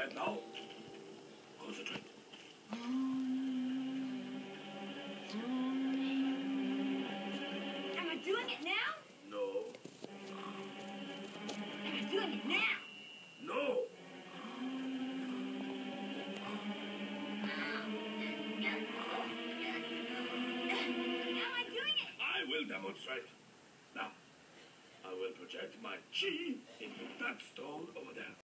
try now. Concentrate. Am I doing it now? No. Am I doing it now? No. Am I doing it? I will demonstrate. Now, I will project my chi into that stone over there.